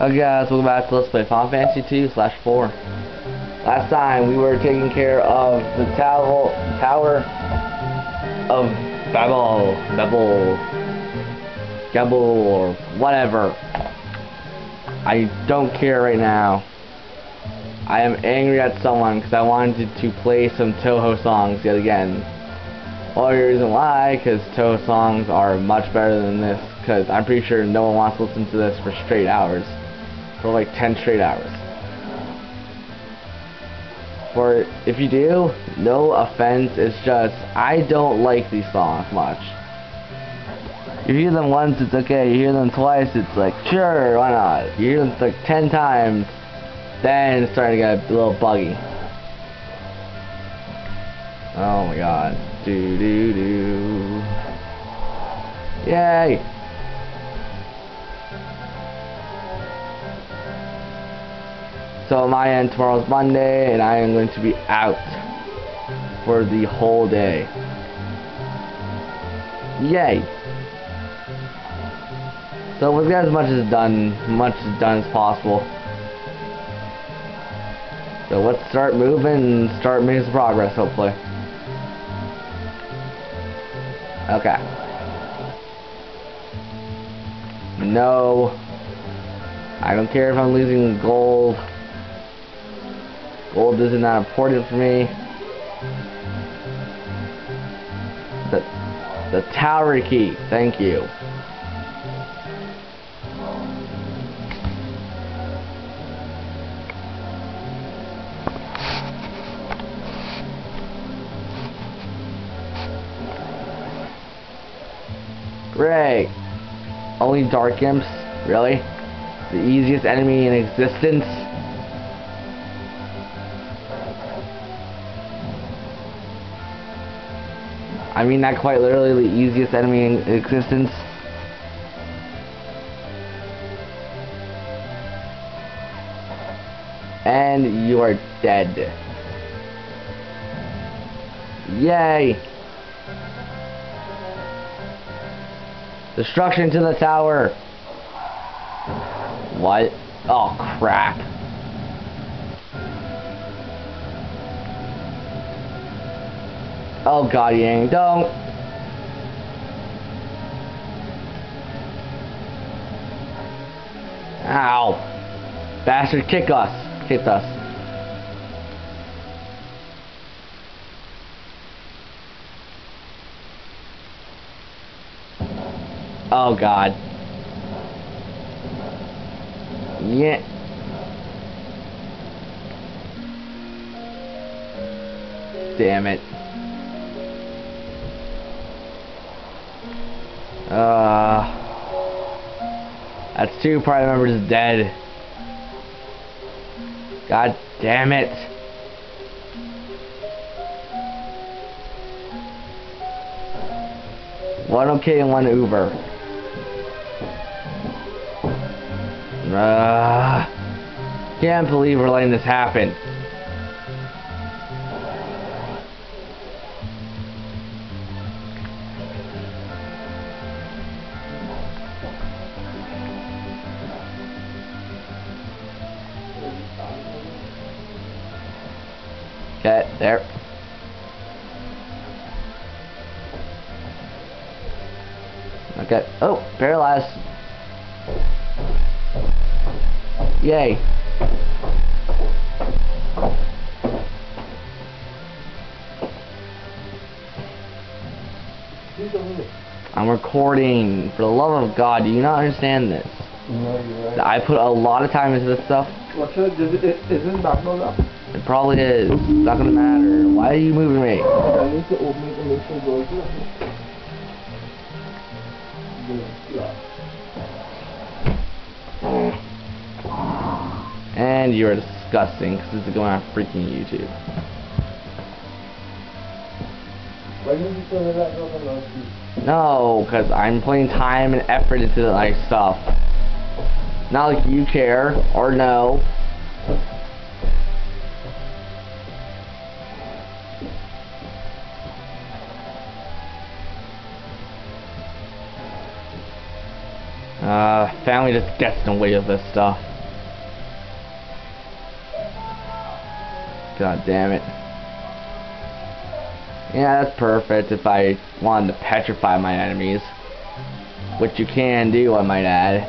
Okay guys, welcome back to Let's Play Final Fantasy 2 slash 4. Last time we were taking care of the tower, tower of Babel, Babel, Gabel, or whatever. I don't care right now. I am angry at someone because I wanted to play some Touhou songs yet again. Only reason why, because Touhou songs are much better than this, because I'm pretty sure no one wants to listen to this for straight hours for like 10 straight hours. For if you do, no offense, it's just I don't like these songs much. You hear them once, it's okay. You hear them twice, it's like sure, why not? You hear them like 10 times, then it's starting to get a little buggy. Oh my god. Do do do. Yay! So my end, tomorrow's Monday, and I am going to be out for the whole day. Yay! So let's get as much as done, much as done as possible. So let's start moving and start making some progress, hopefully. Okay. No. I don't care if I'm losing gold. Gold isn't that important for me. The, the tower key, thank you. Great. Only Dark Imps? Really? The easiest enemy in existence? I mean not quite literally the easiest enemy in existence. And you are dead. Yay! Destruction to the tower! What? Oh crap. Oh god, Yang, don't. Ow. Bastard, kick us. Kick us. Oh god. Yeah. Damn it. Uh, that's two party members dead. God damn it. One okay and one Uber. Uh, can't believe we're letting this happen. Okay, there. Okay. Oh, paralyzed. Yay. I'm recording. For the love of God, do you not understand this? No, you're right. I put a lot of time into this stuff. What's it? Is it, is it background up? It probably is. It's not gonna matter. Why are you moving me? I need to open and. And you're disgusting because this is going on freaking YouTube. Why didn't you that? No, because I'm putting time and effort into like stuff. Not like you care or know. Uh, family just gets in the way of this stuff. God damn it. Yeah, that's perfect if I wanted to petrify my enemies. Which you can do, I might add.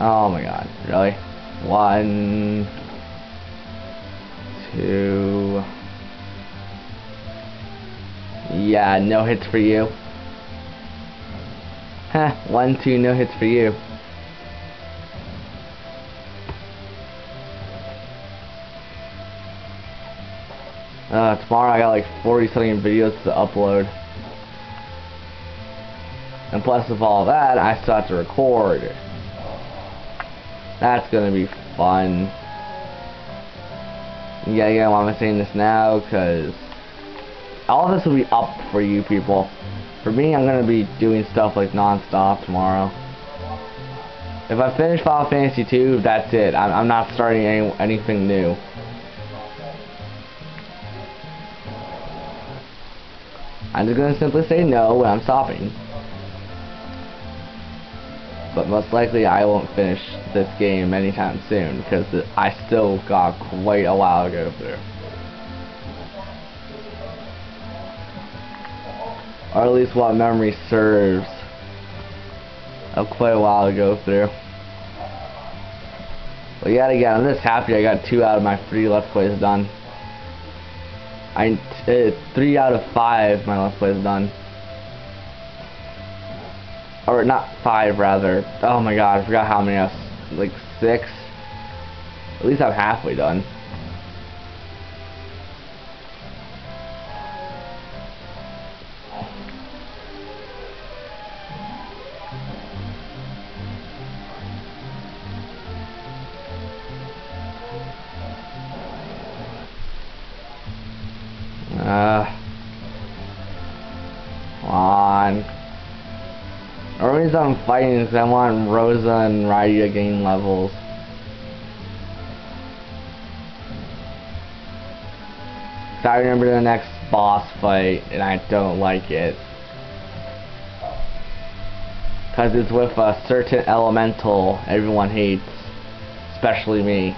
Oh my god, really? One, two, yeah, no hits for you. Huh, one, two, no hits for you. Uh, tomorrow I got like 40 something videos to upload. And plus of all that, I still have to record. That's gonna be fun. Yeah, yeah, why am I saying this now? Because all this will be up for you people. For me, I'm gonna be doing stuff like non-stop tomorrow. If I finish Final Fantasy 2, that's it. I'm, I'm not starting any, anything new. I'm just gonna simply say no when I'm stopping. But most likely I won't finish this game anytime soon because I still got quite a while to go through. Or at least what memory serves of quite a while to go through. But yet again, I'm just happy I got two out of my three Let's Plays done. I uh, three out of five my Let's Plays done. Or not five rather. Oh my god, I forgot how many I was like six. At least I'm halfway done. Come on. The reason I'm fighting is I want Rosa and Rydia to gain levels. I remember the next boss fight and I don't like it. Cause it's with a certain elemental everyone hates. Especially me.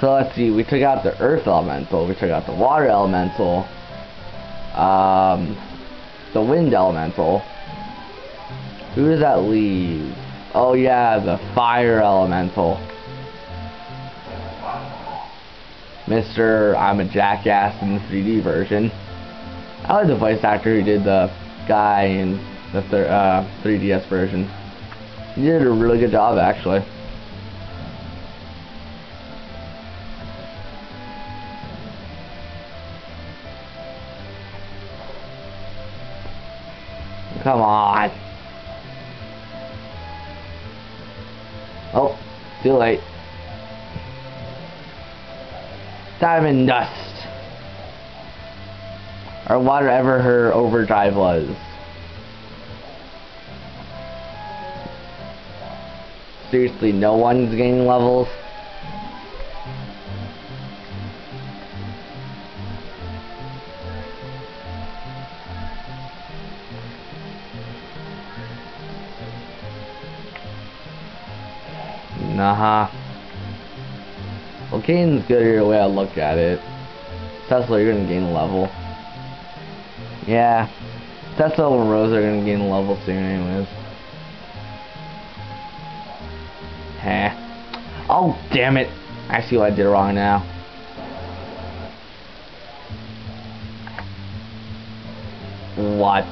So let's see, we took out the earth elemental, we took out the water elemental, um, the wind elemental. Who does that leave? Oh yeah, the fire elemental. Mr. I'm a jackass in the 3D version. I like the voice actor who did the guy in the th uh, 3DS version. He did a really good job actually. Come on. Oh, too late. Diamond dust. Or whatever her overdrive was. Seriously, no one's gaining levels? Nah. Well, gaining's good either way I look at it. Tesla, you're gonna gain a level. Yeah. Tesla and Rose are gonna gain a level soon anyways. Heh. Oh, damn it. I see what I did wrong now. What?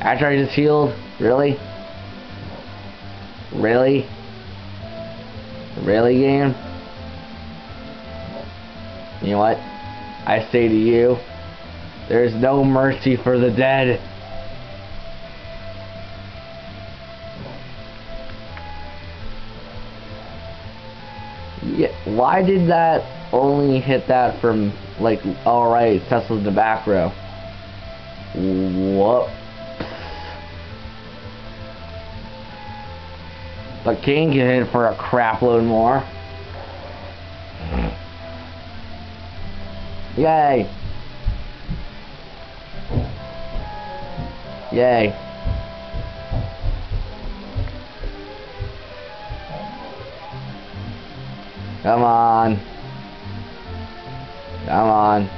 After I just healed? Really? Really? Really, game? You know what? I say to you, there's no mercy for the dead. Yeah, why did that only hit that from, like, alright, Tesla's the back row? Whoop. But King get hit for a crap load more. Yay! Yay. Come on. Come on.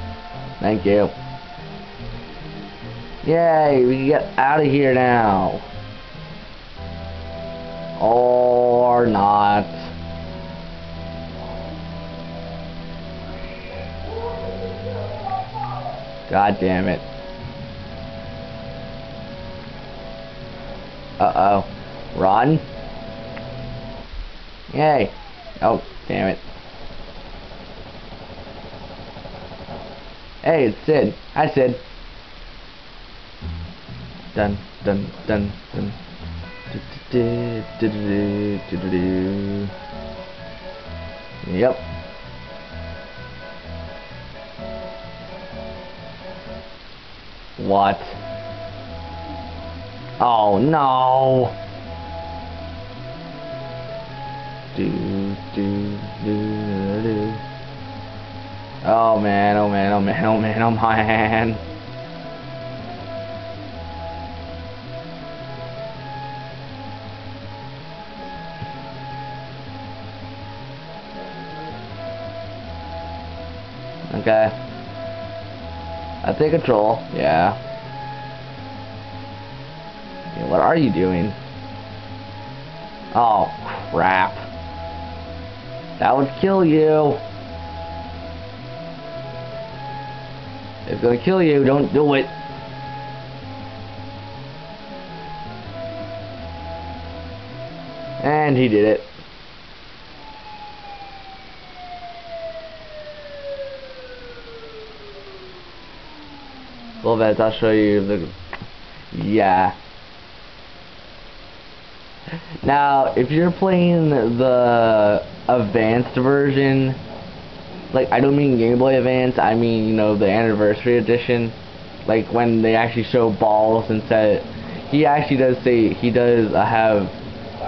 Thank you. Yay, we can get out of here now. Or not. God damn it. Uh-oh. Run. Yay. Oh, damn it. Hey, it's Cid. Hi, Cid. Dun, dun, dun, dun. Yep. What? Oh no! Do do do do. Oh man! Oh man! Oh man! Oh man! Oh man! Okay. I take control. Yeah. yeah. What are you doing? Oh, crap. That would kill you. It's gonna kill you. Don't do it. And he did it. Little bit, I'll show you the yeah. Now if you're playing the advanced version like I don't mean Game Boy Advance I mean you know the anniversary edition. Like when they actually show balls and set he actually does say he does uh, have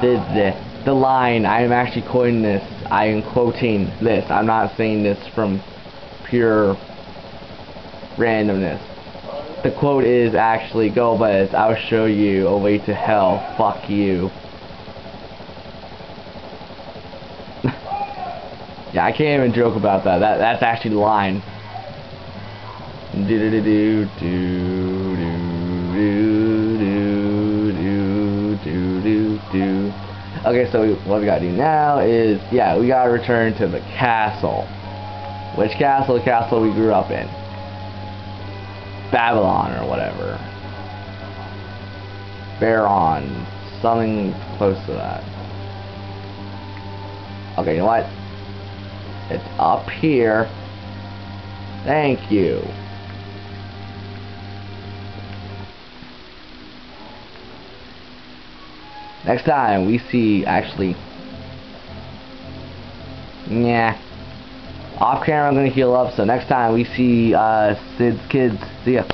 the, the the line I am actually quoting this. I am quoting this. I'm not saying this from pure randomness the quote is actually, Golbez, I'll show you a way to hell, fuck you. yeah, I can't even joke about that, that that's actually the line. Do do do do do do do do do do Okay, so what we gotta do now is, yeah, we gotta return to the castle. Which castle? The castle we grew up in. Babylon or whatever. Baron. Something close to that. Okay, you know what? It's up here. Thank you. Next time we see actually Yeah. Off camera I'm gonna heal up, so next time we see uh Cid's kids. See ya.